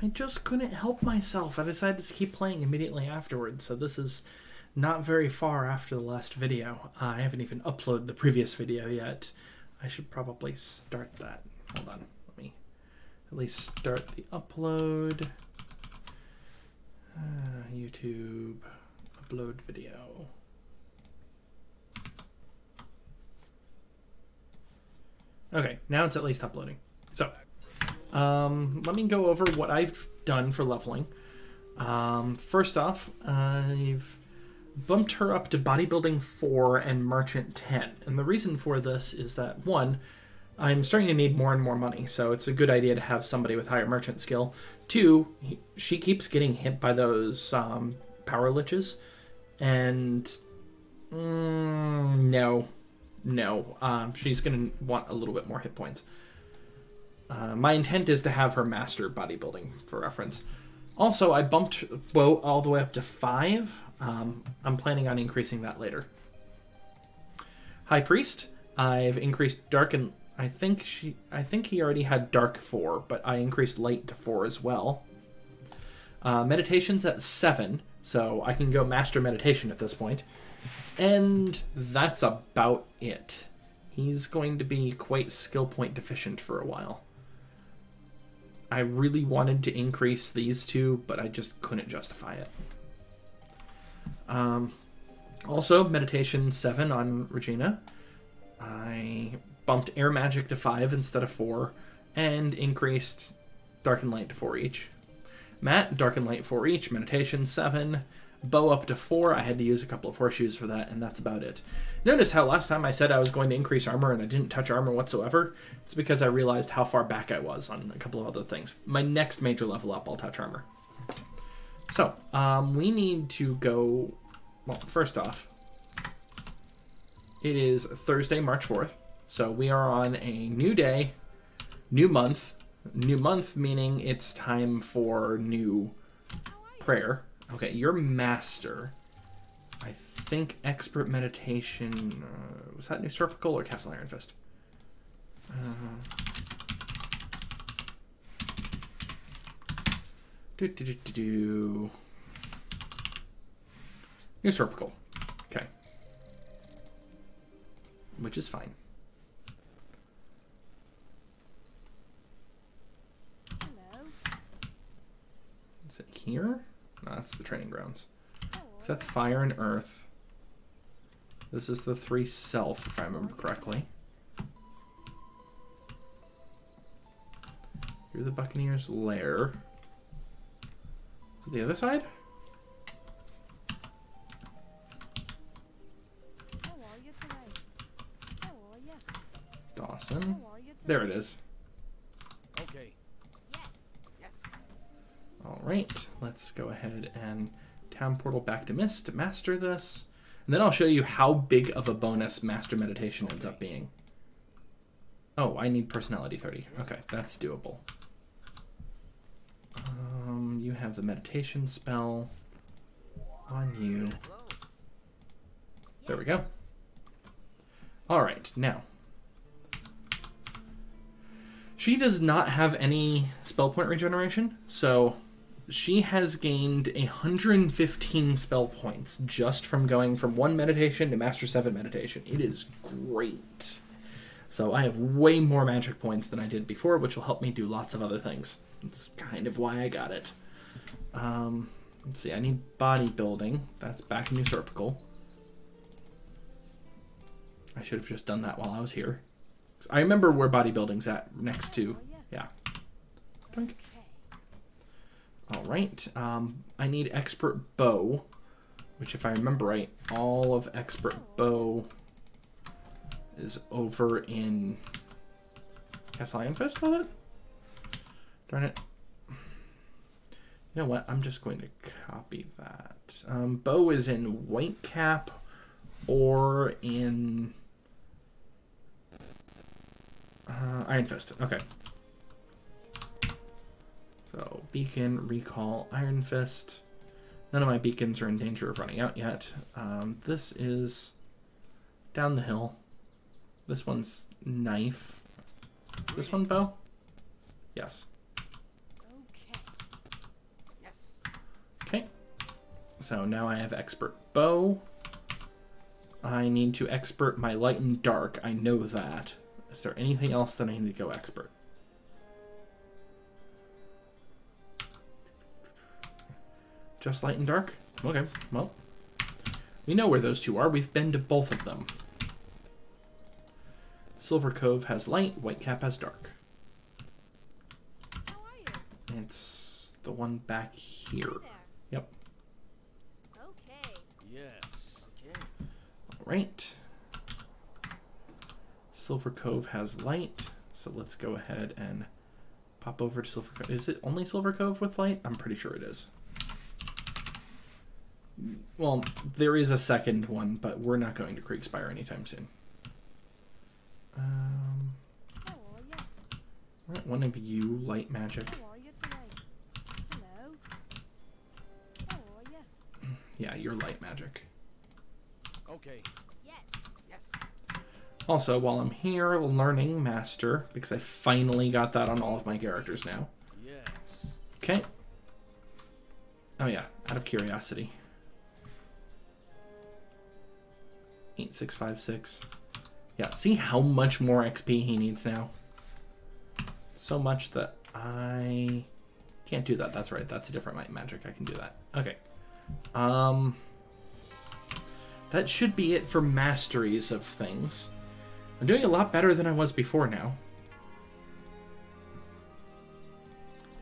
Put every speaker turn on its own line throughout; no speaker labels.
I just couldn't help myself. I decided to keep playing immediately afterwards, so this is not very far after the last video. Uh, I haven't even uploaded the previous video yet. I should probably start that. Hold on, let me at least start the upload. Uh, YouTube, upload video. Okay, now it's at least uploading. So, um, let me go over what I've done for leveling. Um, first off, I've bumped her up to bodybuilding 4 and merchant 10. And the reason for this is that, one, I'm starting to need more and more money, so it's a good idea to have somebody with higher merchant skill. Two, he, she keeps getting hit by those um, power liches, and mm, no, no, um, she's going to want a little bit more hit points. Uh, my intent is to have her master bodybuilding for reference. Also, I bumped Bo all the way up to 5. Um, I'm planning on increasing that later. High Priest, I've increased Dark and I think she I think he already had Dark 4, but I increased Light to 4 as well. Uh, meditation's at 7, so I can go Master Meditation at this point. And that's about it. He's going to be quite skill point deficient for a while. I really wanted to increase these two, but I just couldn't justify it. Um, also, Meditation 7 on Regina. I bumped Air Magic to 5 instead of 4, and increased Dark and Light to 4 each. Matt, Dark and Light 4 each, Meditation 7, bow up to four. I had to use a couple of horseshoes for that, and that's about it. Notice how last time I said I was going to increase armor and I didn't touch armor whatsoever? It's because I realized how far back I was on a couple of other things. My next major level up, I'll touch armor. So, um, we need to go... Well, first off, it is Thursday, March 4th. So we are on a new day, new month. New month meaning it's time for new prayer. Okay, your master. I think expert meditation. Uh, was that New Sorpigal or Castle Iron Fist? Uh, do, do, do, do, do. New Sorpigal. Okay. Which is fine.
Hello.
Is it here? No, that's the training grounds. So that's fire and earth. This is the three self, if I remember correctly. You're the Buccaneer's lair. Is it the other side?
How are you today? How are you?
Dawson.
How are you today?
There it is.
Okay.
Yes.
Yes.
All right, let's go ahead and town portal back to Mist to master this. And then I'll show you how big of a bonus Master Meditation ends up being. Oh, I need Personality 30. Okay, that's doable. Um, you have the Meditation spell on you. There we go. All right, now. She does not have any spell point regeneration, so she has gained 115 spell points just from going from one meditation to Master 7 meditation. It is great. So I have way more magic points than I did before, which will help me do lots of other things. That's kind of why I got it. Um, let's see, I need bodybuilding. That's back in Usurpical. I should have just done that while I was here. I remember where bodybuilding's at next to. Yeah. Doink. All right. Um, I need expert bow, which, if I remember right, all of expert bow is over in Castle Iron Fist, was it? Darn it. You know what? I'm just going to copy that. Um, bow is in Whitecap or in uh, Iron Fist. Okay. So, beacon, recall, iron fist. None of my beacons are in danger of running out yet. Um, this is down the hill. This one's knife. This one bow? Yes.
Okay.
So now I have expert bow. I need to expert my light and dark. I know that. Is there anything else that I need to go expert? Just light and dark? Okay, well. We know where those two are. We've been to both of them. Silver Cove has light, Whitecap has dark.
How are you?
It's the one back here.
Hey.
Yep.
Okay.
Yes. Okay.
All right. Silver Cove has light, so let's go ahead and pop over to Silver Cove. Is it only Silver Cove with light? I'm pretty sure it is. Well, there is a second one, but we're not going to Kriegspire anytime soon. Um,
are you?
one of you, light magic.
How are you today? Hello. How are you?
Yeah, you're light magic.
Okay.
Yes.
Yes.
Also, while I'm here learning Master, because I finally got that on all of my characters now.
Yes.
Okay. Oh yeah, out of curiosity. 8656. Yeah, see how much more XP he needs now? So much that I can't do that. That's right. That's a different magic. I can do that. Okay. Um that should be it for masteries of things. I'm doing a lot better than I was before now.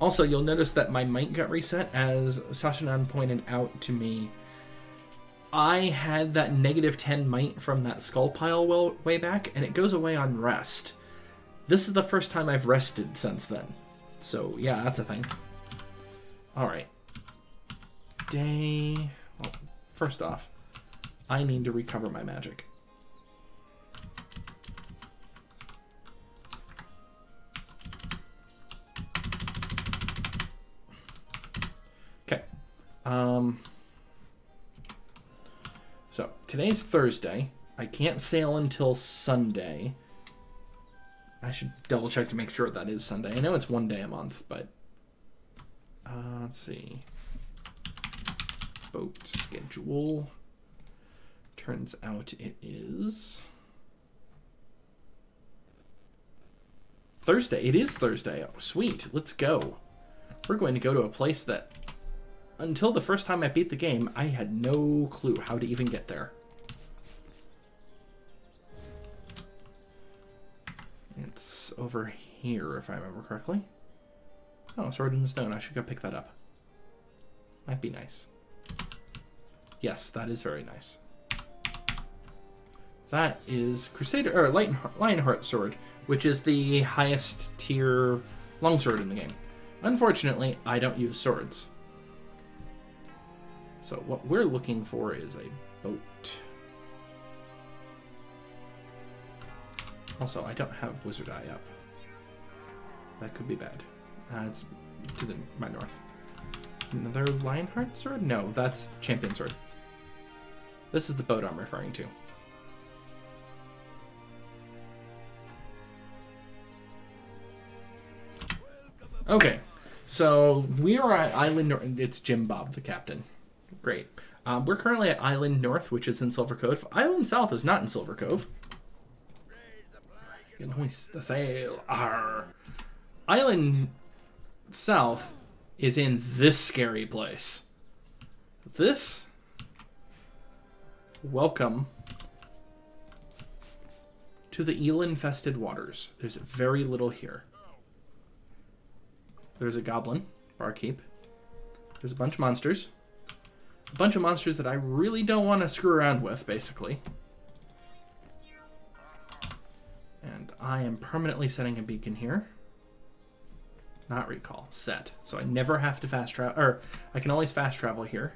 Also, you'll notice that my might got reset, as Sashanan pointed out to me. I had that negative 10 might from that skull pile well, way back, and it goes away on rest. This is the first time I've rested since then. So, yeah, that's a thing. Alright. Day. Well, first off, I need to recover my magic. Okay. Um. So today's Thursday. I can't sail until Sunday. I should double check to make sure that is Sunday. I know it's one day a month, but uh, let's see. Boat schedule. Turns out it is Thursday. It is Thursday. Oh, sweet. Let's go. We're going to go to a place that, until the first time I beat the game, I had no clue how to even get there. It's over here, if I remember correctly. Oh, Sword in the Stone. I should go pick that up. Might be nice. Yes, that is very nice. That is Crusader or Light, Lionheart Sword, which is the highest tier longsword in the game. Unfortunately, I don't use swords. So what we're looking for is a boat. Also, I don't have Wizard Eye up. That could be bad. Uh, it's to the my north. Another Lionheart sword? No, that's the Champion sword. This is the boat I'm referring to. Okay, so we are at Island. It's Jim Bob, the captain. Great. Um, we're currently at Island North, which is in Silver Cove. Island South is not in Silver Cove. Hoist the sail. Arr. Island South is in this scary place. This. Welcome to the eel infested waters. There's very little here. There's a goblin, barkeep. There's a bunch of monsters. A bunch of monsters that I really don't want to screw around with, basically. And I am permanently setting a beacon here. Not recall, set. So I never have to fast travel, or I can always fast travel here.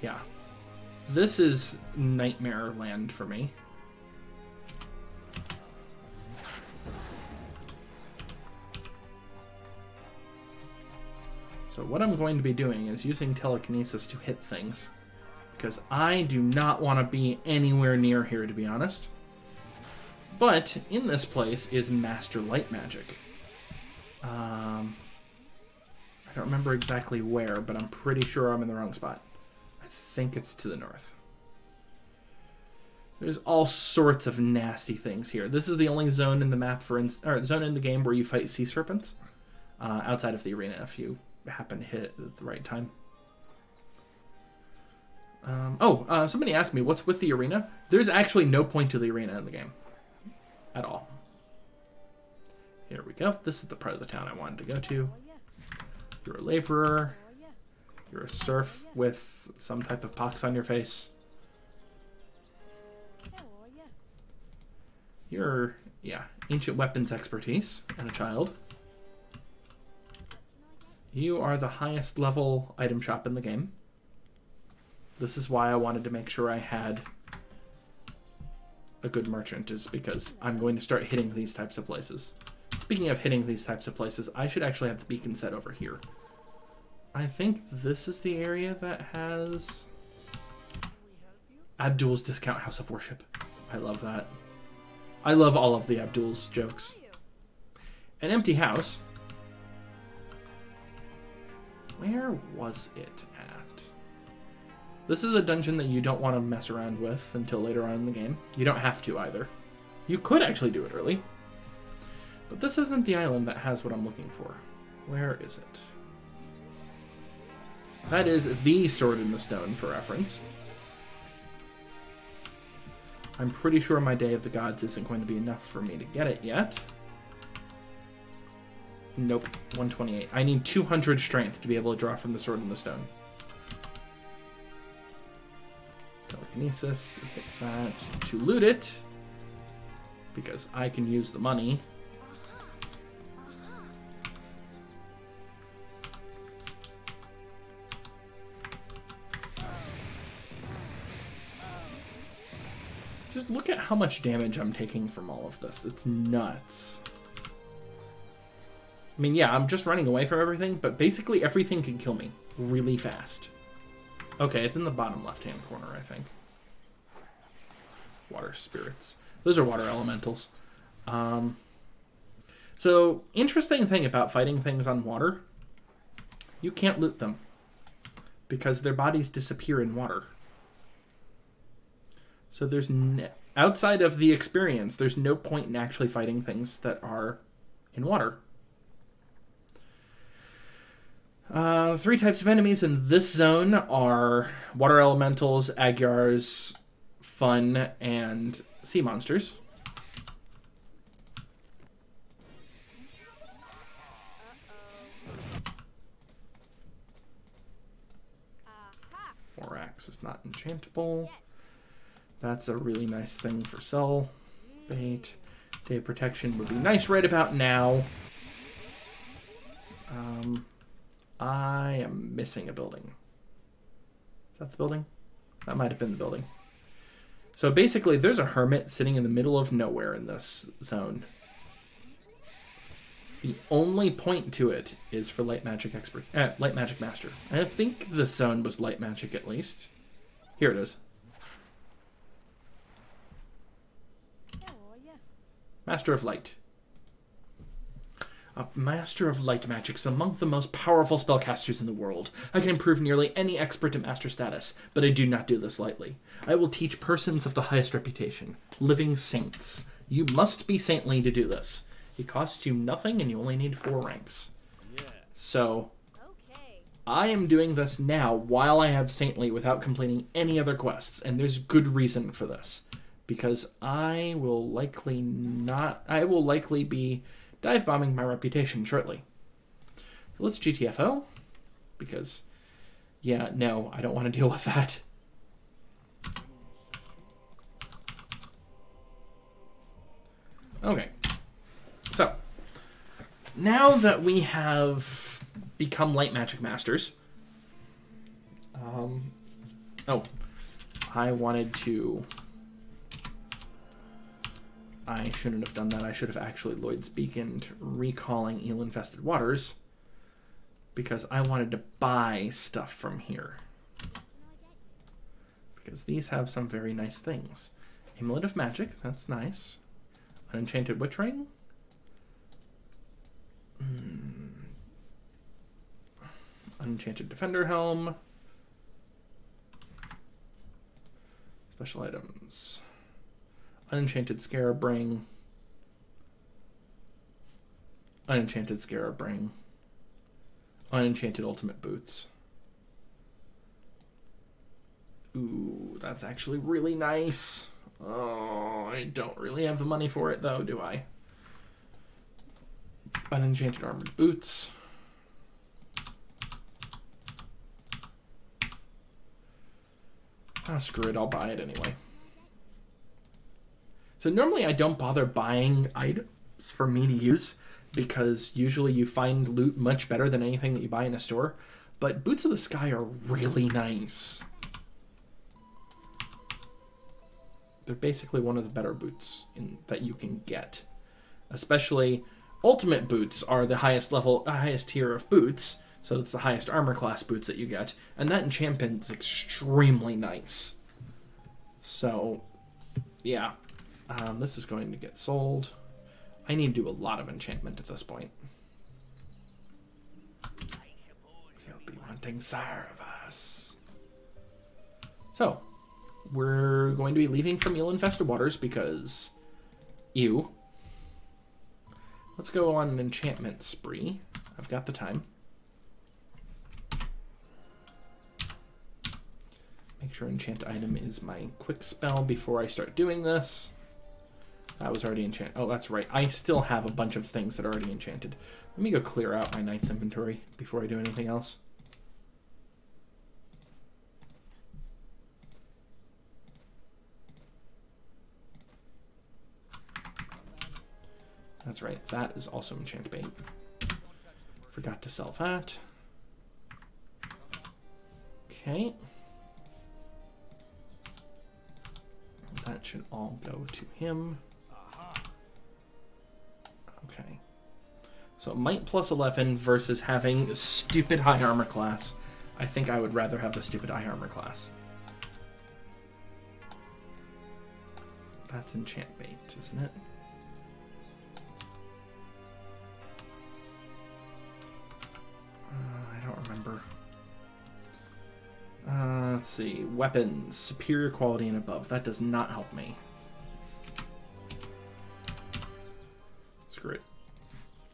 Yeah. This is nightmare land for me. So what I'm going to be doing is using telekinesis to hit things. Because I do not want to be anywhere near here, to be honest. But in this place is Master Light Magic. Um, I don't remember exactly where, but I'm pretty sure I'm in the wrong spot. I think it's to the north. There's all sorts of nasty things here. This is the only zone in the map for ins- or zone in the game where you fight sea serpents. Uh, outside of the arena, if you happen to hit it at the right time. Um, oh, uh, somebody asked me what's with the arena. There's actually no point to the arena in the game, at all. Here we go. This is the part of the town I wanted to go to. You're a laborer. You're a serf with some type of pox on your face. You're, yeah, ancient weapons expertise and a child. You are the highest level item shop in the game. This is why I wanted to make sure I had a good merchant, is because I'm going to start hitting these types of places. Speaking of hitting these types of places, I should actually have the beacon set over here. I think this is the area that has Abdul's Discount House of Worship. I love that. I love all of the Abdul's jokes. An empty house. Where was it at? This is a dungeon that you don't want to mess around with until later on in the game. You don't have to either. You could actually do it early. But this isn't the island that has what I'm looking for. Where is it? That is the Sword in the Stone, for reference. I'm pretty sure my Day of the Gods isn't going to be enough for me to get it yet. Nope, 128. I need 200 strength to be able to draw from the Sword in the Stone. Telekinesis, hit that, to loot it, because I can use the money. Just look at how much damage I'm taking from all of this. It's nuts. I mean, yeah, I'm just running away from everything, but basically everything can kill me really fast. Okay, it's in the bottom left-hand corner, I think. Water spirits. Those are water elementals. Um, so, interesting thing about fighting things on water, you can't loot them because their bodies disappear in water. So there's outside of the experience, there's no point in actually fighting things that are in water. Uh, three types of enemies in this zone are water elementals, agyars, fun, and sea monsters.
Aha.
Borax is not enchantable. That's a really nice thing for sell bait. Day of protection would be nice right about now. Um, I am missing a building. Is that the building? That might have been the building. So basically, there's a hermit sitting in the middle of nowhere in this zone. The only point to it is for light magic expert, uh, light magic master. I think the zone was light magic at least. Here it is.
Oh.
Master of Light. A Master of Light magic is among the most powerful spellcasters in the world. I can improve nearly any expert to master status, but I do not do this lightly. I will teach persons of the highest reputation, living saints. You must be saintly to do this. It costs you nothing and you only need four ranks.
Yeah.
So,
Okay.
I am doing this now while I have Saintly without completing any other quests, and there's good reason for this. Because I will likely not. I will likely be dive bombing my reputation shortly. So let's GTFO. Because, yeah, no, I don't want to deal with that. Okay. So, now that we have become light magic masters, um, oh, I wanted to. I shouldn't have done that. I should have actually Lloyd's beaconed recalling eel infested waters because I wanted to buy stuff from here. Because these have some very nice things. Amulet of Magic, that's nice. An enchanted witch ring. Hmm. Unenchanted Defender Helm. Special items. Unenchanted Scarab. Unenchanted Scarab. Unenchanted Ultimate Boots. Ooh, that's actually really nice. Oh, I don't really have the money for it though, do I? Unenchanted Armored Boots. Ah, screw it, I'll buy it anyway. So normally I don't bother buying items for me to use because usually you find loot much better than anything that you buy in a store. But Boots of the Sky are really nice. They're basically one of the better boots in, that you can get. Especially ultimate boots are the highest level, uh, highest tier of boots. So it's the highest armor class boots that you get, and that enchantment is extremely nice. So, yeah, um, this is going to get sold. I need to do a lot of enchantment at this point. He'll be wanting us. So, we're going to be leaving from eel-infested waters because, ew. Let's go on an enchantment spree. I've got the time. Make sure enchant item is my quick spell before I start doing this. That was already enchanted. Oh, that's right. I still have a bunch of things that are already enchanted. Let me go clear out my knight's inventory before I do anything else. That's right. That is also enchant bait. Forgot to sell that. Okay. That should all go to him. Okay. So might plus 11 versus having stupid high armor class. I think I would rather have the stupid high armor class. That's enchant bait, isn't it? Uh, I don't remember. Uh, let's see. Weapons. Superior quality and above. That does not help me.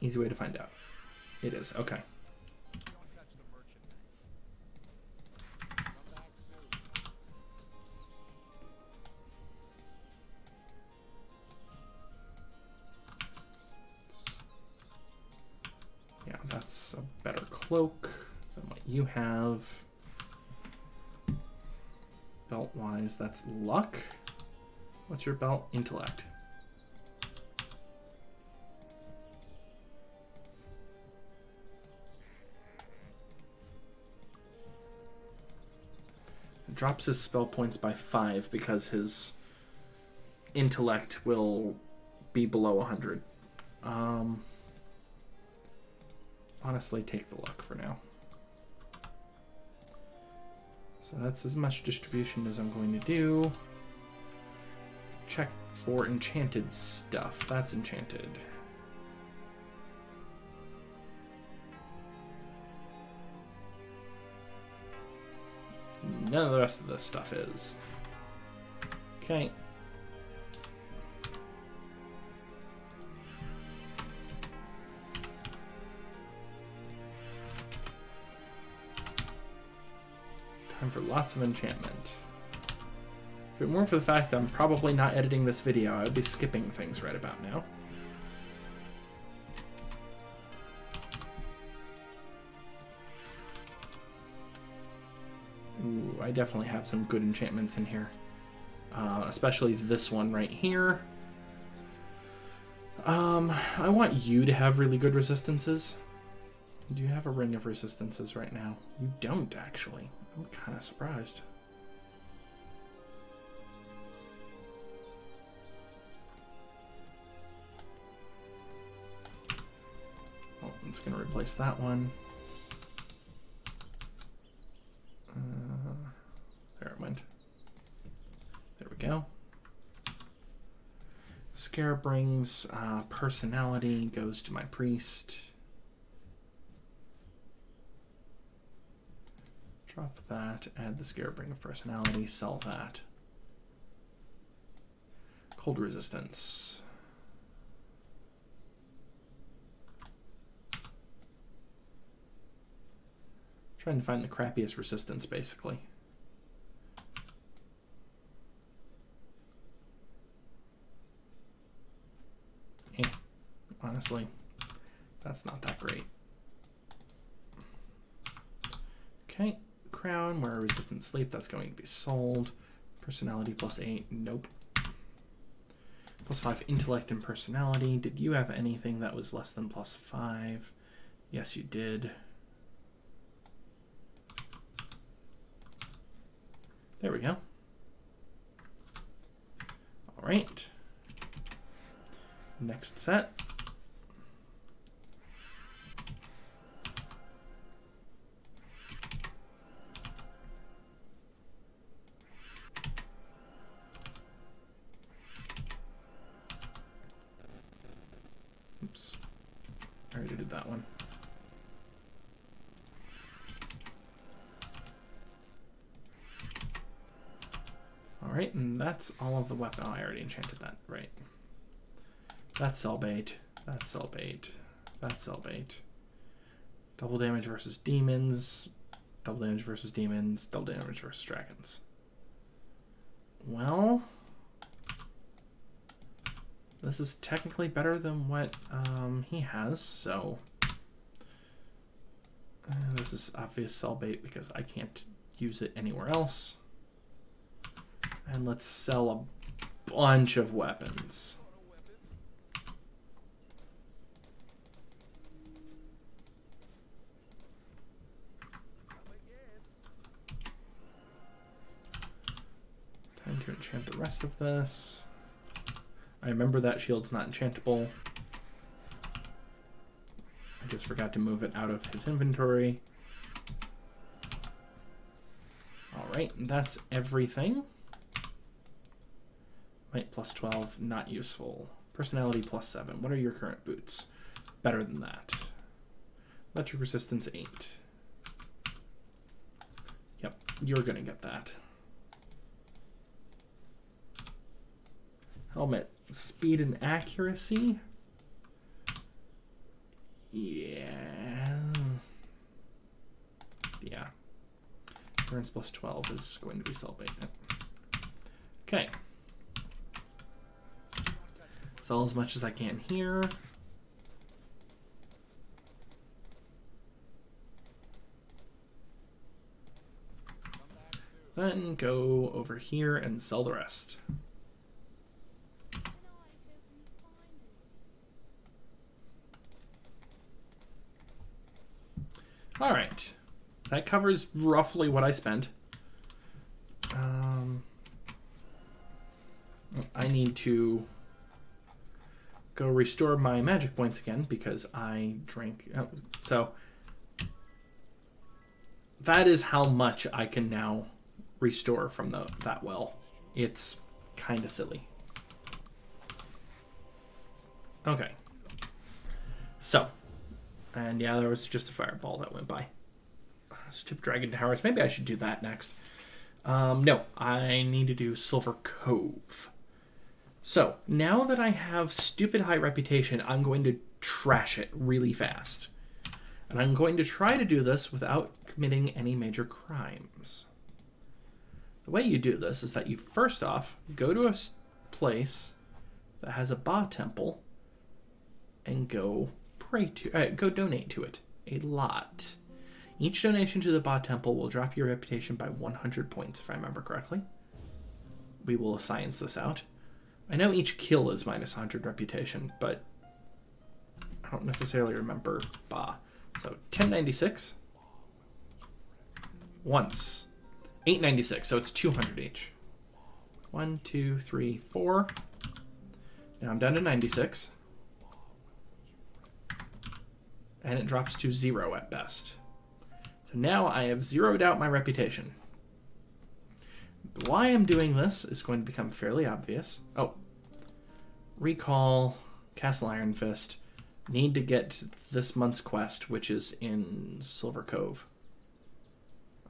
Easy way to find out. It is. Okay. Yeah, that's a better cloak than what you have. Belt wise, that's luck. What's your belt? Intellect. Drops his spell points by five because his intellect will be below 100. Um, honestly, take the luck for now. So that's as much distribution as I'm going to do. Check for enchanted stuff. That's enchanted. None of the rest of this stuff is. Okay. Time for lots of enchantment. If it weren't for the fact that I'm probably not editing this video, I would be skipping things right about now. I definitely have some good enchantments in here. Uh, especially this one right here. Um, I want you to have really good resistances. Do you have a ring of resistances right now? You don't, actually. I'm kind of surprised. Oh, it's going to replace that one. Uh, there it went. There we go. Scarab brings uh, personality, goes to my priest. Drop that, add the Scarebringer of Personality, sell that. Cold Resistance. Trying to find the crappiest resistance, basically. Honestly, that's not that great. Okay, crown, where resistant sleep, that's going to be sold. Personality plus eight, nope. Plus five intellect and personality. Did you have anything that was less than plus five? Yes, you did. There we go. All right. Next set. Oops. I already did that one. Alright, and that's all of the weapon. Oh, I already enchanted that. Right. That's sell bait. That's sell bait. That's sell bait. Double damage versus demons. Double damage versus demons. Double damage versus dragons. Well, this is technically better than what um, he has, so uh, this is obvious sell bait because I can't use it anywhere else. And let's sell a bunch of weapons. Time to enchant the rest of this. I remember that shield's not enchantable. I just forgot to move it out of his inventory. Alright, that's everything. Might plus 12, not useful. Personality plus 7. What are your current boots? Better than that. Electric resistance 8. Yep, you're gonna get that. Helmet, speed and accuracy. Yeah. Yeah. Burns plus 12 is going to be sell. Okay. Sell as much as I can here. Then go over here and sell the rest. All right. That covers roughly what I spent. Um, I need to go restore my magic points again because I drank. Oh, so that is how much I can now restore from the that well. It's kind of silly. Okay. So, and yeah, there was just a fireball that went by. Stupid Dragon Towers. Maybe I should do that next. Um, no, I need to do Silver Cove. So, now that I have stupid high reputation, I'm going to trash it really fast. And I'm going to try to do this without committing any major crimes. The way you do this is that you first off go to a place that has a Baa temple and go pray to, uh, go donate to it a lot. Each donation to the Baa temple will drop your reputation by 100 points, if I remember correctly. We will science this out. I know each kill is minus 100 reputation, but I don't necessarily remember Baa. So 1096 once. 896, so it's 200 each. One, two, three, four. Now I'm down to 96. And it drops to zero at best. So now I have zeroed out my reputation. Why I'm doing this is going to become fairly obvious. Oh, recall Castle Iron Fist. Need to get this month's quest, which is in Silver Cove.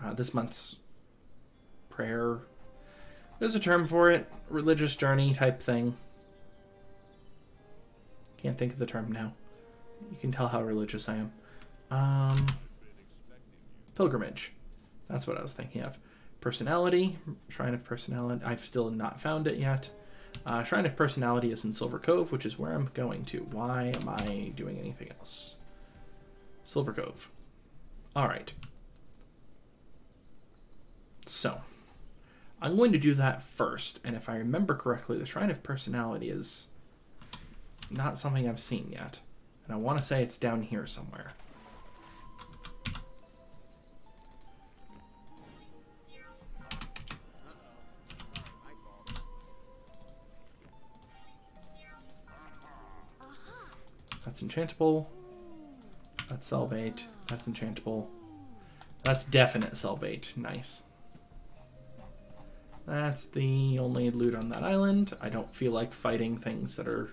uh, this month's prayer. There's a term for it, religious journey type thing. Can't think of the term now. You can tell how religious I am. Um, pilgrimage. That's what I was thinking of. Personality, Shrine of Personality. I've still not found it yet. Uh, Shrine of Personality is in Silver Cove, which is where I'm going to. Why am I doing anything else? Silver Cove. All right. So, I'm going to do that first, and if I remember correctly, the Shrine of Personality is not something I've seen yet. And I want to say it's down here somewhere. That's enchantable. That's sell bait. That's enchantable. That's definite sell bait. Nice. That's the only loot on that island. I don't feel like fighting things that are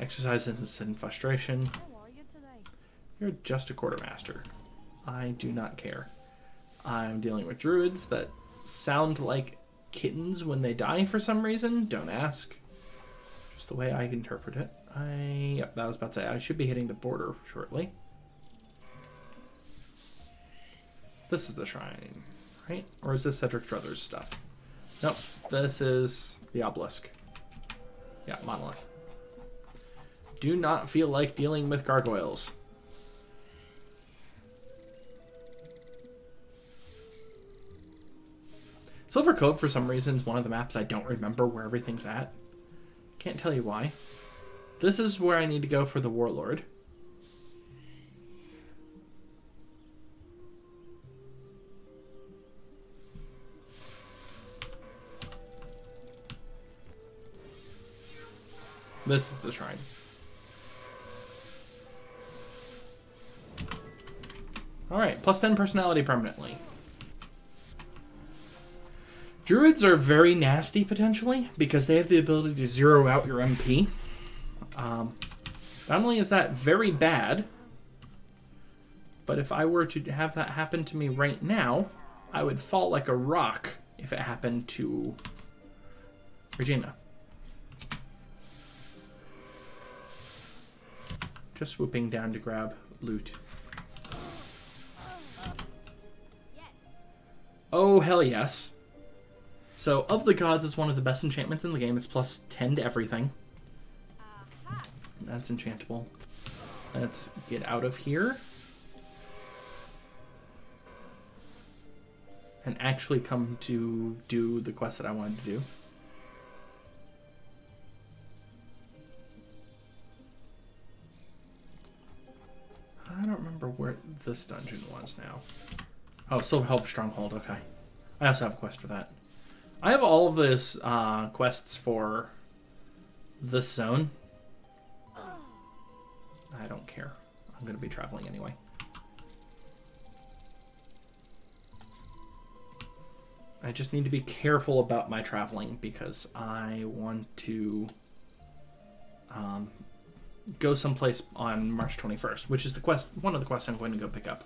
exercises in frustration.
Are you?
You're just a quartermaster. I do not care. I'm dealing with druids that sound like kittens when they die for some reason. Don't ask. The way I interpret it. I yep, that was about to say I should be hitting the border shortly. This is the shrine, right? Or is this Cedric Druthers stuff? Nope. This is the obelisk. Yeah, monolith. Do not feel like dealing with gargoyles. Silver Cove, for some reason, is one of the maps I don't remember where everything's at. Can't tell you why. This is where I need to go for the Warlord. This is the shrine. Alright, plus 10 personality permanently. Druids are very nasty potentially because they have the ability to zero out your MP. Um, not only is that very bad, but if I were to have that happen to me right now, I would fall like a rock if it happened to Regina. Just swooping down to grab loot. Oh, hell yes. So, of the gods, it's one of the best enchantments in the game. It's plus 10 to everything. That's enchantable. Let's get out of here. And actually come to do the quest that I wanted to do. I don't remember where this dungeon was now. Oh, Silver Helm Stronghold, okay. I also have a quest for that. I have all of this uh, quests for this zone. I don't care. I'm going to be traveling anyway. I just need to be careful about my traveling because I want to um, go someplace on March 21st, which is the quest, one of the quests I'm going to go pick up.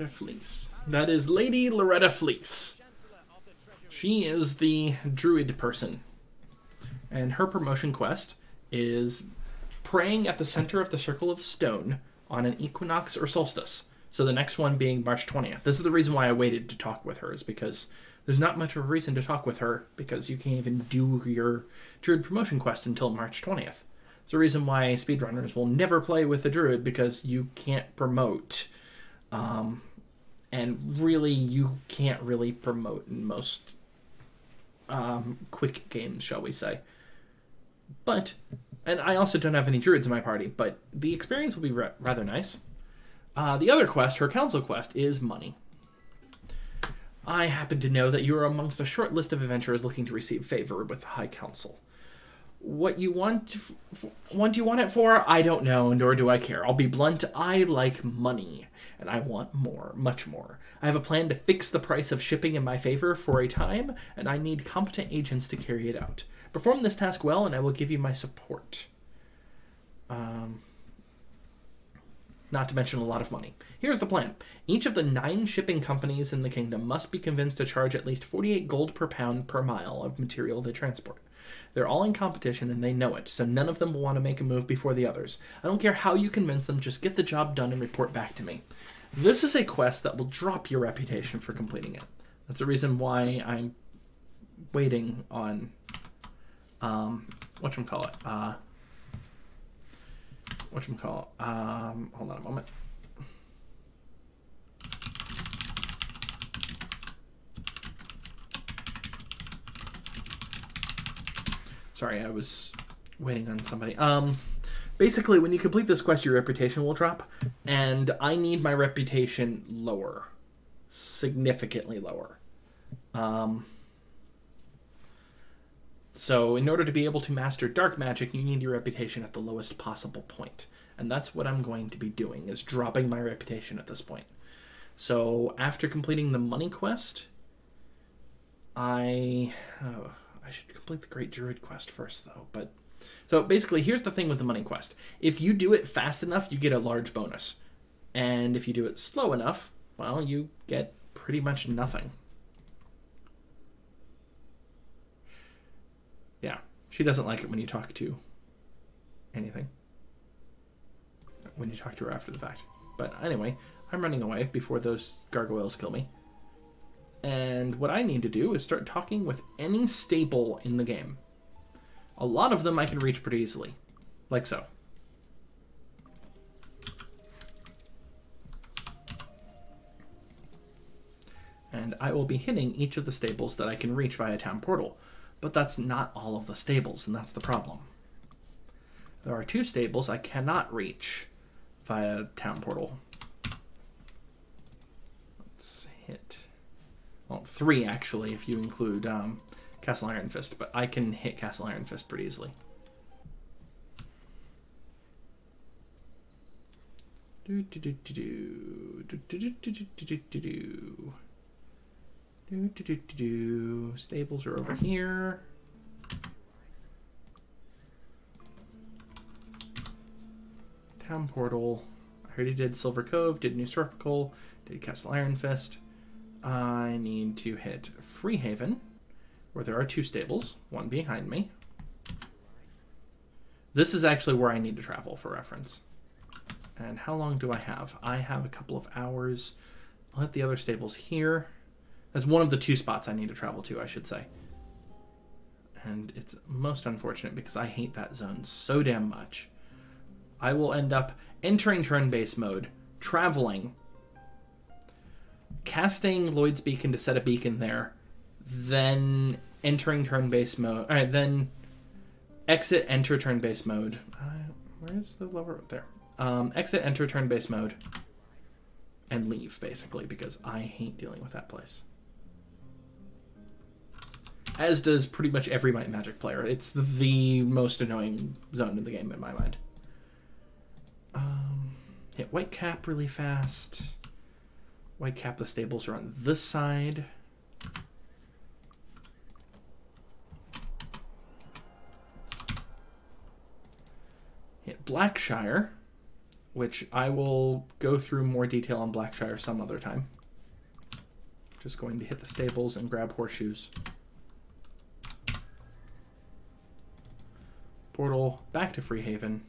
Loretta Fleise. That is Lady Loretta Fleise. She is the druid person. And her promotion quest is praying at the center of the circle of stone on an equinox or solstice. So the next one being March 20th. This is the reason why I waited to talk with her, is because there's not much of a reason to talk with her because you can't even do your druid promotion quest until March 20th. It's the reason why speedrunners will never play with the druid because you can't promote. Um, and really, you can't really promote in most um, quick games, shall we say. But, and I also don't have any druids in my party, but the experience will be ra- rather nice. Uh, the other quest, her council quest, is money. I happen to know that you are amongst a short list of adventurers looking to receive favor with the High Council. What you want what do you want it for? I don't know, nor do I care. I'll be blunt. I like money, and I want more, much more. I have a plan to fix the price of shipping in my favor for a time, and I need competent agents to carry it out. Perform this task well, and I will give you my support. Um, not to mention a lot of money. Here's the plan. Each of the nine shipping companies in the kingdom must be convinced to charge at least 48 gold per pound per mile of material they transport. They're all in competition and they know it, so none of them will want to make a move before the others. I don't care how you convince them, just get the job done and report back to me. This is a quest that will drop your reputation for completing it. That's the reason why I'm waiting on um whatchamacallit. Uh whatchamacallit. Um hold on a moment. Sorry, I was waiting on somebody. Um, basically, when you complete this quest, your reputation will drop, and I need my reputation lower, significantly lower. Um, so, in order to be able to master dark magic, you need your reputation at the lowest possible point, and that's what I'm going to be doing is dropping my reputation at this point. So, after completing the money quest, I oh, I should complete the Great Druid quest first, though. But so basically, here's the thing with the money quest: if you do it fast enough, you get a large bonus, and if you do it slow enough, well, you get pretty much nothing. Yeah, she doesn't like it when you talk to anything. When you talk to her after the fact. But anyway, I'm running away before those gargoyles kill me. And what I need to do is start talking with any stable in the game. A lot of them I can reach pretty easily, like so. And I will be hitting each of the stables that I can reach via town portal. But that's not all of the stables, and that's the problem. There are two stables I cannot reach via town portal. Let's hit well, three actually, if you include um, Castle Iron Fist. But I can hit Castle Iron Fist pretty easily. Do do do do do do do do do do do do do. Do, do, do. Stables are over here. Town portal. I already did Silver Cove, did New Sorpigal, did Castle Iron Fist. I need to hit Freehaven, where there are two stables, one behind me. This is actually where I need to travel for reference. And how long do I have? I have a couple of hours. I'll hit the other stables here. That's one of the two spots I need to travel to, I should say. And it's most unfortunate because I hate that zone so damn much. I will end up entering turn-based mode, traveling, casting Lloyd's Beacon to set a beacon there, then entering turn-based mode, All right, then exit, enter turn-based mode. Uh, where's the lower there? Um, exit, enter turn-based mode, and leave basically because I hate dealing with that place. As does pretty much every Magic player. It's the most annoying zone in the game in my mind. Um, hit White Cap really fast. White Cap, the stables are on this side. Hit Blackshire, which I will go through more detail on Blackshire some other time. Just going to hit the stables and grab horseshoes. Portal back to Freehaven.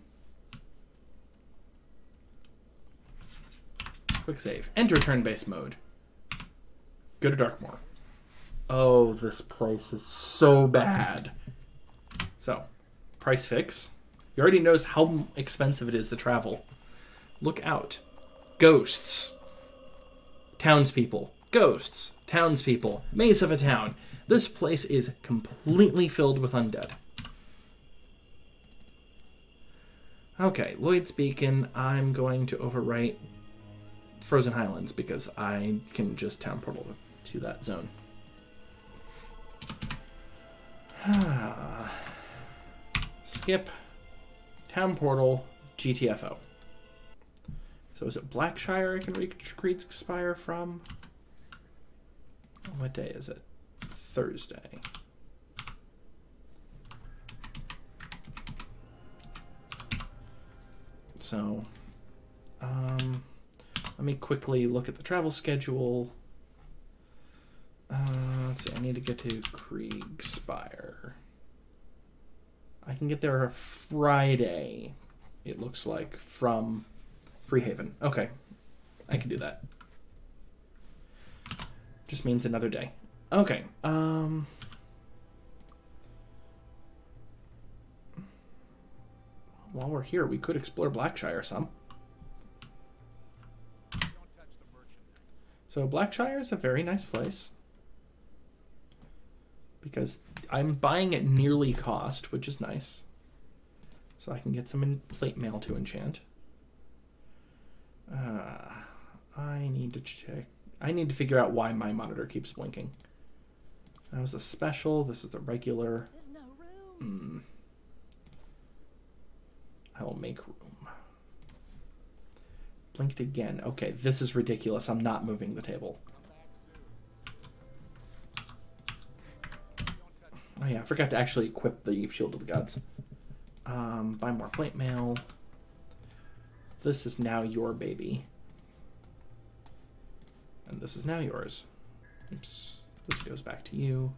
Quick save. Enter turn-based mode. Go to Darkmoor. Oh, this place is so bad. So, price fix. You already knows how expensive it is to travel. Look out. Ghosts. Townspeople. Ghosts. Townspeople. Maze of a town. This place is completely filled with undead. Okay, Lloyd's Beacon. I'm going to overwrite Frozen Highlands because I can just town portal to that zone. skip, town portal, GTFO. So is it Blackshire I can reach Kriegspire from? What day is it? Thursday. So, um, let me quickly look at the travel schedule. Uh, let's see, I need to get to Kriegspire. I can get there Friday, it looks like, from Freehaven. Okay, I can do that. Just means another day. Okay, um... While we're here, we could explore Blackshire some. So Blackshire is a very nice place. Because I'm buying at nearly cost, which is nice. So I can get some in plate mail to enchant. Uh, I need to check. I need to figure out why my monitor keeps blinking. That was a special. This is the regular.
There's no room.
Hmm. I will make. Blinked again. Okay, this is ridiculous. I'm not moving the table. Oh yeah, I forgot to actually equip the Shield of the Gods. Um, buy more plate mail. This is now your baby. And this is now yours. Oops. This goes back to you.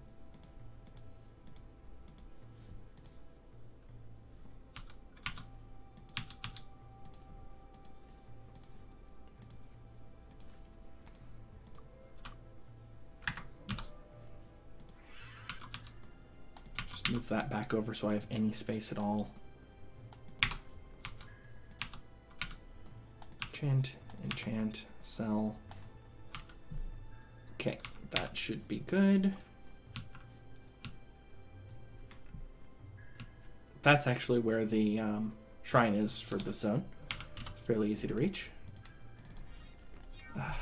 That back over so I have any space at all. Enchant, enchant, sell. Okay, that should be good. That's actually where the um, shrine is for the zone. It's fairly easy to reach. Ah,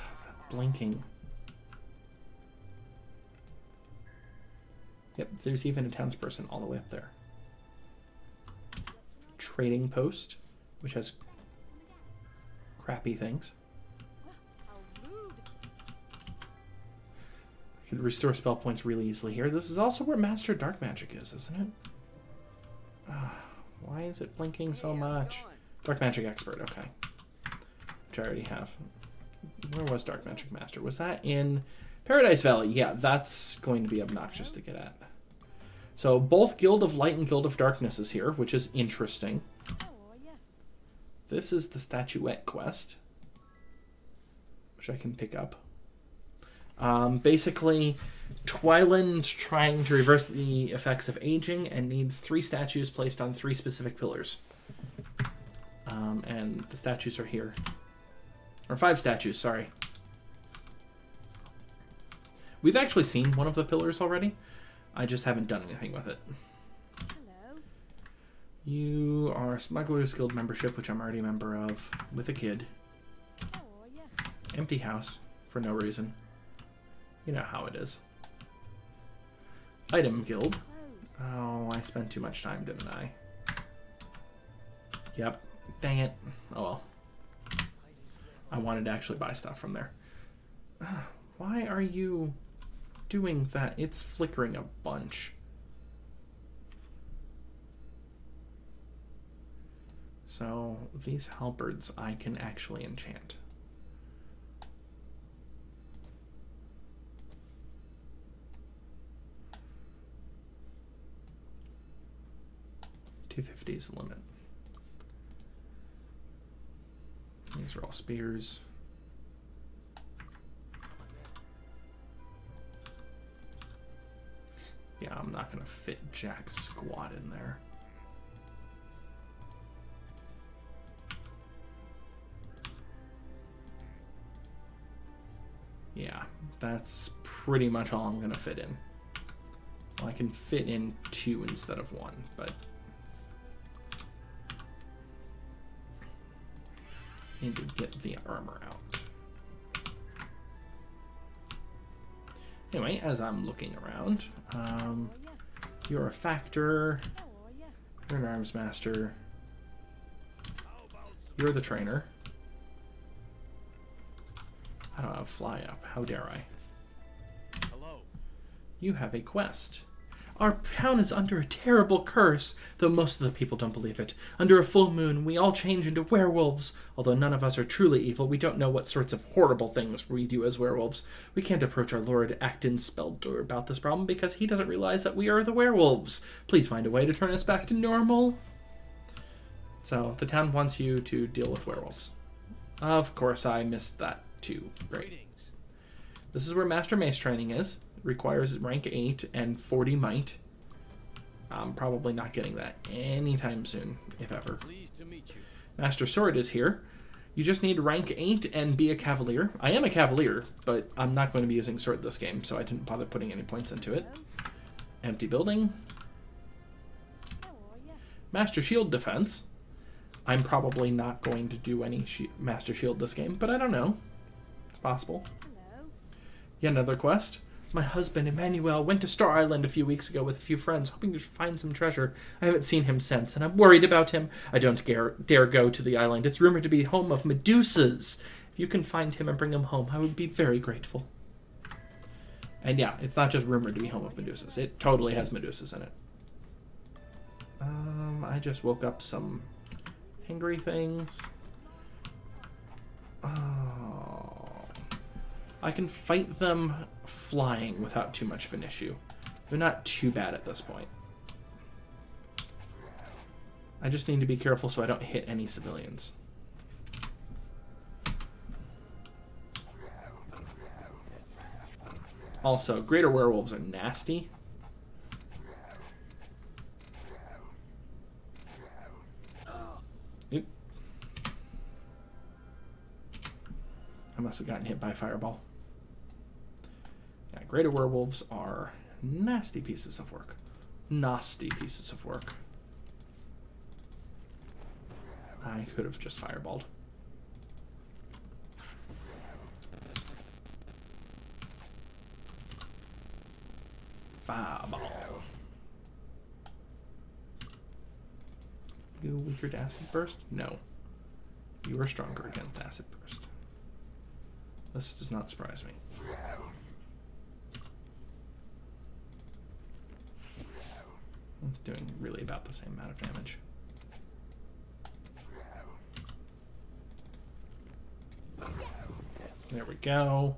blinking. Yep, there's even a townsperson all the way up there. Trading post, which has crappy things. I can restore spell points really easily here. This is also where Master Dark Magic is, isn't it? Ah, why is it blinking so much? Dark Magic Expert, okay. Which I already have. Where was Dark Magic Master? Was that in Paradise Valley? Yeah, that's going to be obnoxious to get at. So both Guild of Light and Guild of Darkness is here, which is interesting. This is the statuette quest, which I can pick up. Um, basically, Twyland's trying to reverse the effects of aging and needs three statues placed on three specific pillars. Um, and the statues are here. Or five statues, sorry. We've actually seen one of the pillars already. I just haven't done anything with it.
Hello.
You are Smuggler's Guild membership, which I'm already a member of, with a kid.
Oh, are?
Empty house for no reason. You know how it is. Item Guild. Oh, I spent too much time, didn't I? Yep. Dang it. Oh well. I wanted to actually buy stuff from there. Why are you doing that? It's flickering a bunch. So these halberds I can actually enchant. Two fifty is the limit. These are all spears. Gonna fit Jack squat in there. Yeah, that's pretty much all I'm gonna fit in. Well, I can fit in two instead of one, but need to get the armor out. Anyway, as I'm looking around, um? You're a factor.
How are ya?
You're an arms master. You're the trainer. I don't have fly up. How dare I?
hello?
You have a quest. Our town is under a terrible curse, though most of the people don't believe it. Under a full moon, we all change into werewolves. Although none of us are truly evil, we don't know what sorts of horrible things we do as werewolves. We can't approach our Lord Acton Speldor about this problem because he doesn't realize that we are the werewolves. Please find a way to turn us back to normal. So, the town wants you to deal with werewolves. Of course, I missed that too. Great. This is where Master Mace training is. Requires rank 8 and 40 might. I'm probably not getting that anytime soon, if ever. Master Sword is here. You just need rank 8 and be a Cavalier. I am a Cavalier, but I'm not going to be using Sword this game, so I didn't bother putting any points into it. Empty building. Master Shield defense. I'm probably not going to do any shi Master Shield this game, but I don't know. It's possible. Yet another quest. My husband, Emmanuel, went to Star Island a few weeks ago with a few friends, hoping to find some treasure. I haven't seen him since, and I'm worried about him. I don't dare, dare go to the island. It's rumored to be home of Medusas. If you can find him and bring him home, I would be very grateful. And yeah, it's not just rumored to be home of Medusas. It totally has Medusas in it. Um, I just woke up some angry things. Oh. I can fight them flying without too much of an issue. They're not too bad at this point. I just need to be careful so I don't hit any civilians. Also, greater werewolves are nasty. Oop. I must have gotten hit by a fireball. Greater werewolves are nasty pieces of work. Nasty pieces of work. I could have just fireballed. Fireball. You weaker to acid burst? No. You are stronger against acid burst. This does not surprise me. Doing really about the same amount of damage. There we go.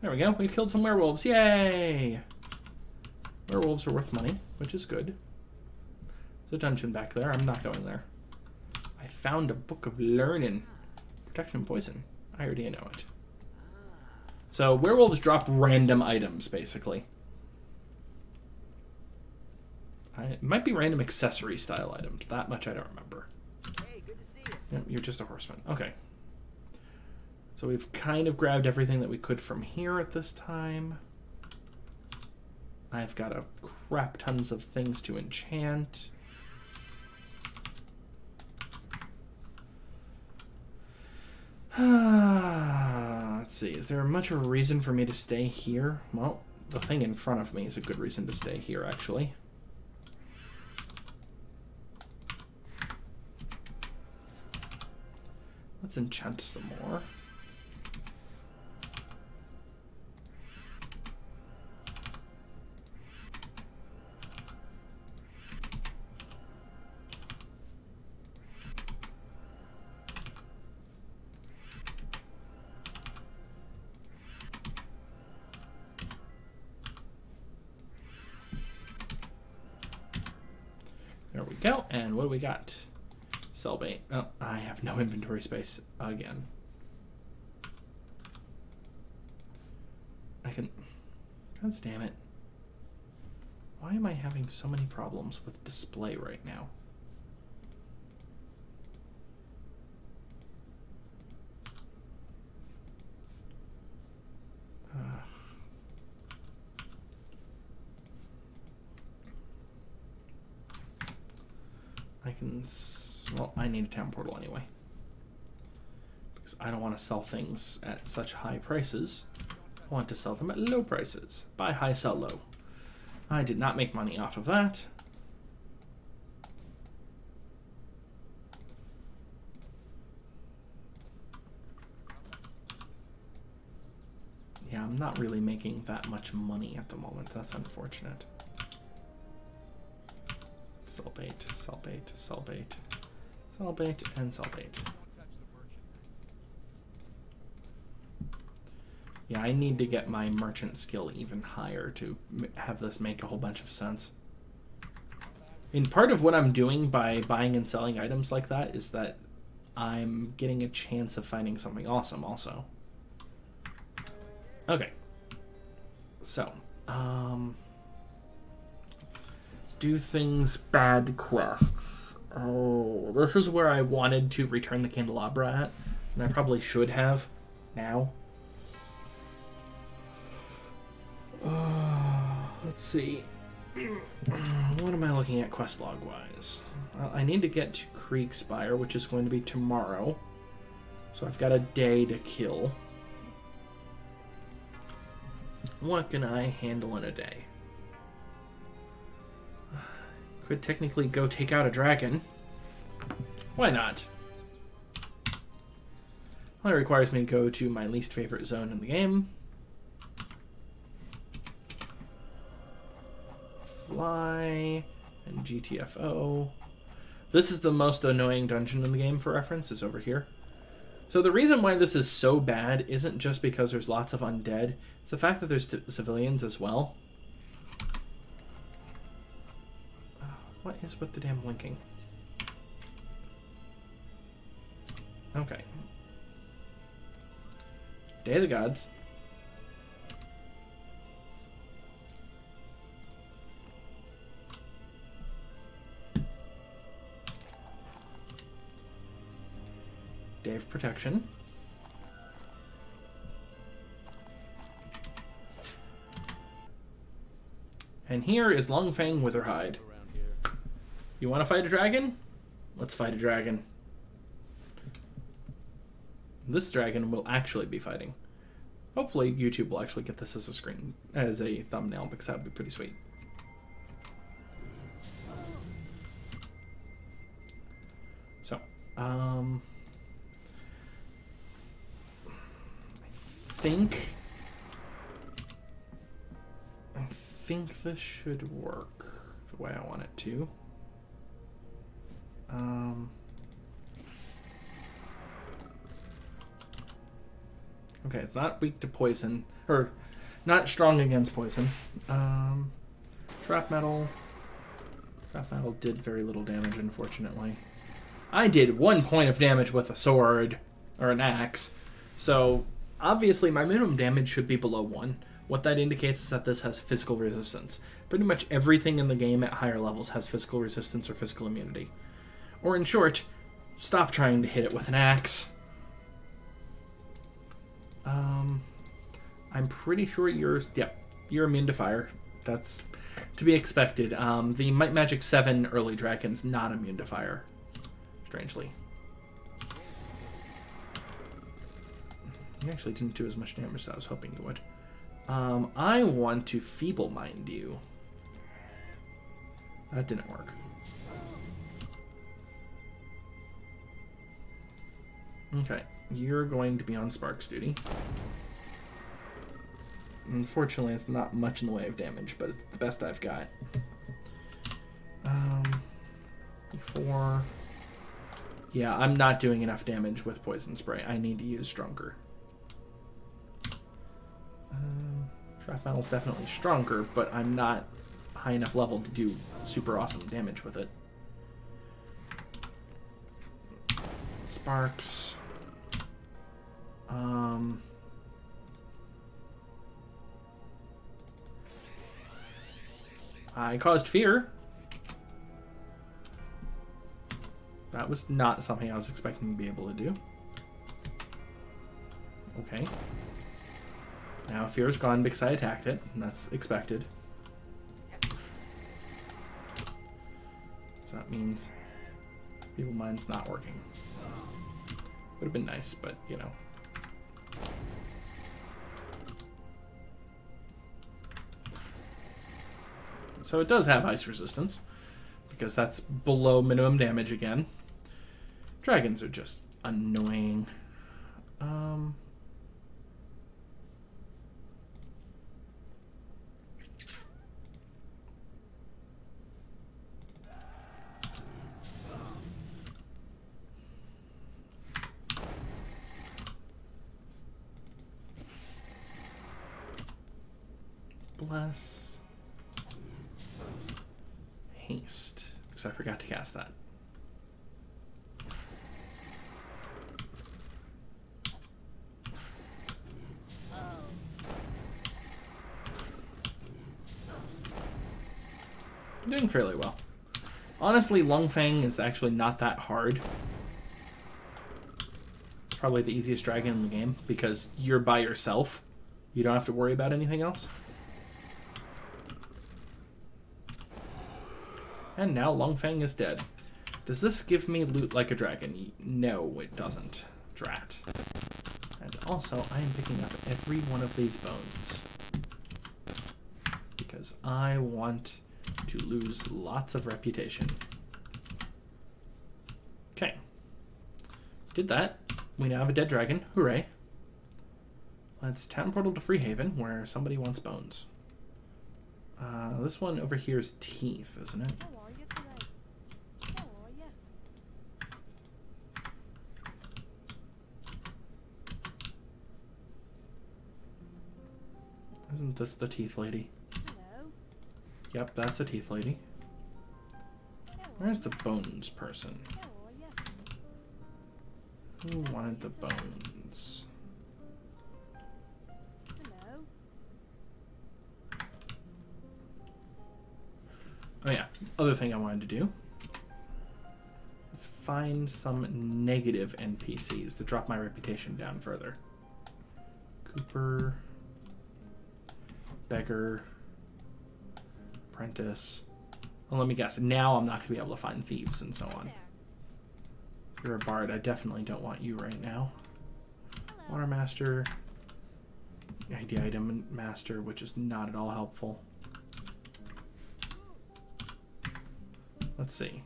There we go. We killed some werewolves. Yay! Werewolves are worth money, which is good. There's a dungeon back there. I'm not going there. I found a book of learning. Protection poison. I already know it. So werewolves drop random items, basically. I, it might be random accessory style items. That much I don't remember.
Hey, good to see you.
Yep, you're just a horseman. Okay. So we've kind of grabbed everything that we could from here at this time. I've got a crap tons of things to enchant. Ah. Let's see, is there much of a reason for me to stay here? Well, the thing in front of me is a good reason to stay here, actually. Let's enchant some more. There we go. And what do we got? Cellbait. Oh, I have no inventory space again. I can. God damn it. Why am I having so many problems with display right now? I can. Well, I need a town portal anyway. Because I don't want to sell things at such high prices. I want to sell them at low prices. Buy high, sell low. I did not make money off of that. Yeah, I'm not really making that much money at the moment. That's unfortunate. Sell bait, sell bait, sell bait, bait, and bait. Yeah, I need to get my merchant skill even higher to have this make a whole bunch of sense. And part of what I'm doing by buying and selling items like that is that I'm getting a chance of finding something awesome also. Okay. So, um do things bad quests. Oh, this is where I wanted to return the candelabra at, and I probably should have now. Uh, let's see. What am I looking at quest log wise? I need to get to Kriegspire, which is going to be tomorrow. So I've got a day to kill. What can I handle in a day? Could technically go take out a dragon. Why not? Only requires me to go to my least favorite zone in the game. Fly and GTFO. This is the most annoying dungeon in the game for reference, is over here. So the reason why this is so bad isn't just because there's lots of undead, it's the fact that there's civilians as well. What is with the damn blinking? Okay. Day of the Gods. Day of Protection. And here is Longfang Witherhide. You want to fight a dragon? Let's fight a dragon. This dragon will actually be fighting. Hopefully, YouTube will actually get this as a screen, as a thumbnail, because that would be pretty sweet. So, um, I think, I think this should work the way I want it to. Um, okay, it's not weak to poison, or not strong against poison. Um, Shrapmetal. Trap metal did very little damage, unfortunately. I did one point of damage with a sword or an axe, so obviously my minimum damage should be below one. What that indicates is that this has physical resistance. Pretty much everything in the game at higher levels has physical resistance or physical immunity. Or in short, stop trying to hit it with an axe. Um, I'm pretty sure you're, yep, you're immune to fire. That's to be expected. Um, the Might Magic 7 early dragon's not immune to fire, strangely. You actually didn't do as much damage as I was hoping you would. Um, I want to feeble mind you. That didn't work. Okay, you're going to be on Sparks duty. Unfortunately, it's not much in the way of damage, but it's the best I've got. Um, four. Yeah, I'm not doing enough damage with poison spray. I need to use stronger. Um, Shrapmetal's definitely stronger, but I'm not high enough level to do super awesome damage with it. Sparks. Um. I caused fear. That was not something I was expecting to be able to do. Okay. Now fear is gone because I attacked it, and that's expected. So that means feeble Mind's not working. Would have been nice, but you know. So it does have ice resistance, because that's below minimum damage again. Dragons are just annoying. Um, bless haste because I forgot to cast that. I'm doing fairly well. Honestly, Longfang is actually not that hard. Probably the easiest dragon in the game because you're by yourself. You don't have to worry about anything else. And now Longfang is dead. Does this give me loot like a dragon? No, it doesn't. Drat. And also, I am picking up every one of these bones. Because I want to lose lots of reputation. Okay. Did that. We now have a dead dragon. Hooray. Let's town portal to Freehaven, where somebody wants bones. Uh, this one over here is teeth, isn't it?
How are you today? How are you?
This the teeth lady?
Hello.
Yep, that's the teeth lady. Where's the bones person?
How are you?
Who wanted the bones?
Hello.
Oh yeah, other thing I wanted to do is find some negative NPCs to drop my reputation down further. Cooper, Beggar, Apprentice. Well, let me guess. Now I'm not going to be able to find thieves and so on.
There.
You're a bard. I definitely don't want you right now.
Hello.
Watermaster, ID item master, which is not at all helpful. Let's see.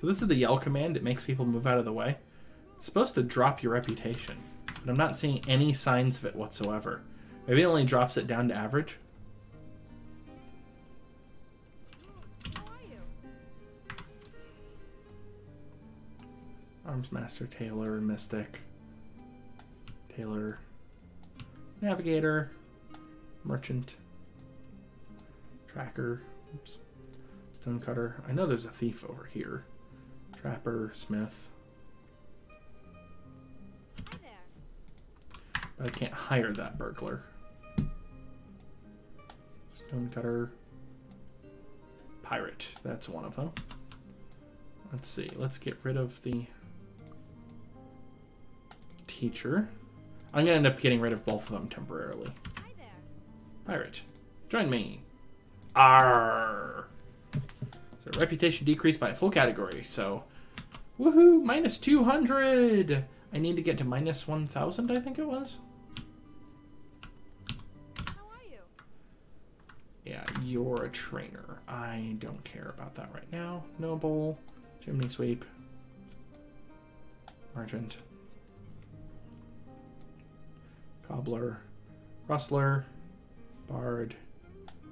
So this is the yell command. It makes people move out of the way. Supposed to drop your reputation, but I'm not seeing any signs of it whatsoever. Maybe it only drops it down to average.
How are you?
Arms Master, Tailor, Mystic, Tailor, Navigator, Merchant, Tracker, oops, Stonecutter. I know there's a thief over here. Trapper, Smith, but I can't hire that burglar. Stonecutter, Pirate. That's one of them. Let's see. Let's get rid of the teacher. I'm gonna end up getting rid of both of them temporarily. Pirate, join me. Arr. So reputation decreased by a full category. So, woohoo! Minus two hundred. I need to get to minus one thousand. I think it was. Yeah, you're a trainer. I don't care about that right now. Noble, chimney sweep, merchant, cobbler, rustler, bard,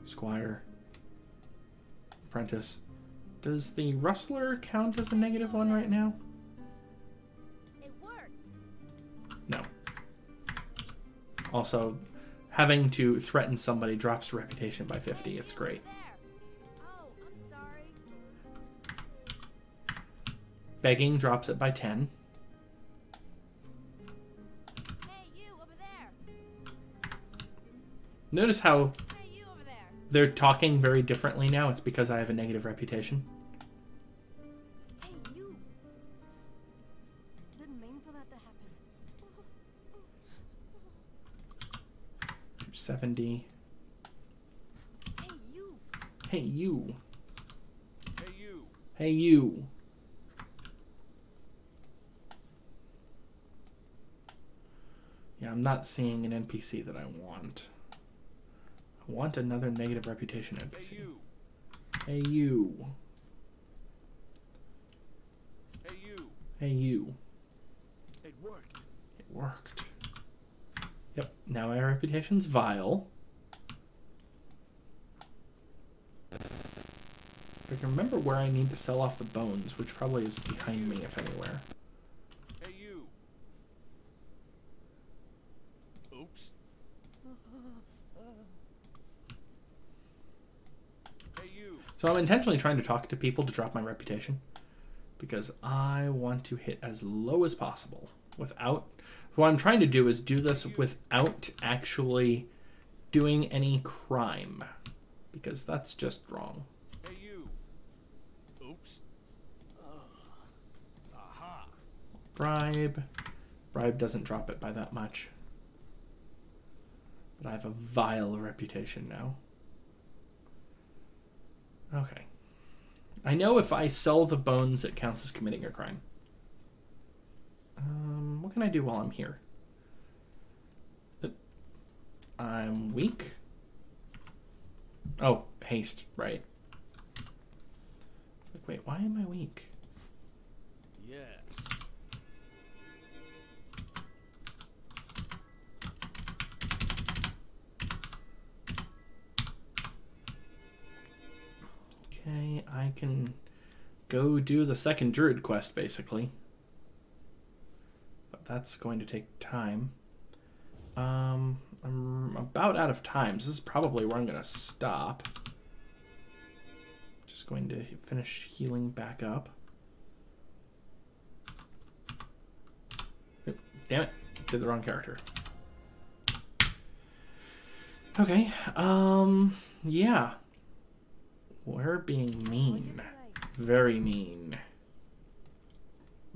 squire, apprentice. Does the rustler count as a negative one right now? Also, having to threaten somebody drops reputation by 50. It's great. Begging drops it by 10.
Hey, you over there.
Notice how they're talking very differently now. It's because I have a negative reputation. 70.
Hey, you.
Hey, you.
Hey, you.
Hey, you. Yeah, I'm not seeing an NPC that I want. I want another negative reputation
Hey
NPC.
you.
Hey you.
Hey you.
Hey you.
It worked.
It worked. Yep, now my reputation's vile. I can remember where I need to sell off the bones, which probably is behind me, if anywhere.
Hey you. Oops. Hey you.
So I'm intentionally trying to talk to people to drop my reputation because I want to hit as low as possible without. What I'm trying to do is do this without actually doing any crime because that's just wrong.
Hey you. Oops. Ah. Aha.
Bribe. Bribe doesn't drop it by that much. But I have a vile reputation now. Okay. I know if I sell the bones, it counts as committing a crime. Um, what can I do while I'm here? Uh, I'm weak. Oh, haste, right. Like, wait, why am I weak?
Yeah.
Okay, I can go do the second druid quest basically. That's going to take time. Um, I'm about out of time, so this is probably where I'm going to stop. Just going to finish healing back up. Oop, Damn it, did the wrong character. Okay, um, yeah. We're being mean. Very mean.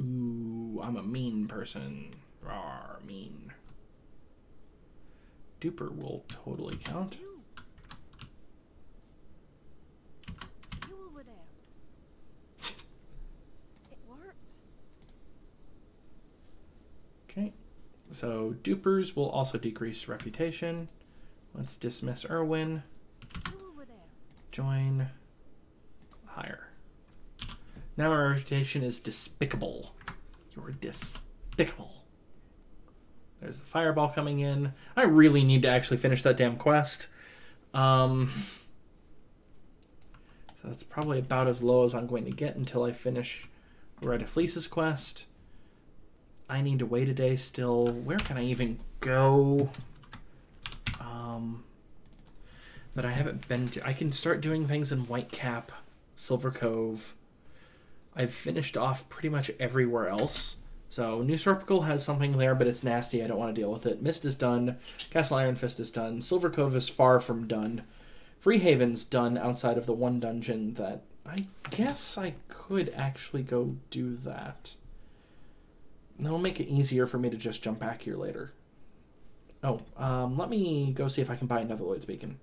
Ooh, I'm a mean person. Rawr, mean. Duper will totally count.
You. You over there. It worked.
Okay. So dupers will also decrease reputation. Let's dismiss Erwin.
You over there.
Join. Hire. Now my reputation is despicable. You're despicable. There's the fireball coming in. I really need to actually finish that damn quest. Um, so that's probably about as low as I'm going to get until I finish of Fleise's quest. I need to wait a day still. Where can I even go? Um, that I haven't been to. I can start doing things in Whitecap, Silver Cove. I've finished off pretty much everywhere else. So New Sorpigal has something there, but it's nasty. I don't want to deal with it. Mist is done. Castle Iron Fist is done. Silver Cove is far from done. Free Haven's done outside of the one dungeon that I guess I could actually go do that. That'll make it easier for me to just jump back here later. Oh, um, let me go see if I can buy another Lloyd's Beacon.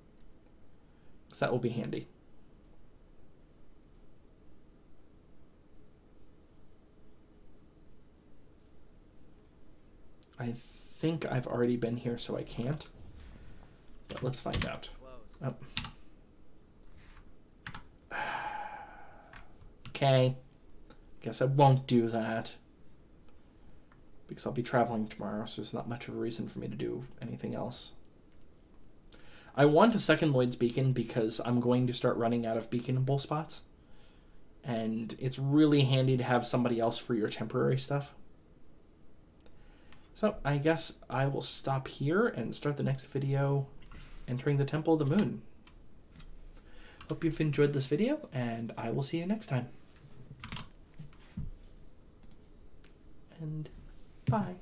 Because that will be handy. I think I've already been here, so I can't. But let's find out. Oh. Okay. Guess I won't do that. Because I'll be traveling tomorrow, so there's not much of a reason for me to do anything else. I want a second Lloyd's Beacon because I'm going to start running out of beaconable spots. And it's really handy to have somebody else for your temporary stuff. So I guess I will stop here and start the next video entering the Temple of the Moon. Hope you've enjoyed this video, and I will see you next time. And bye.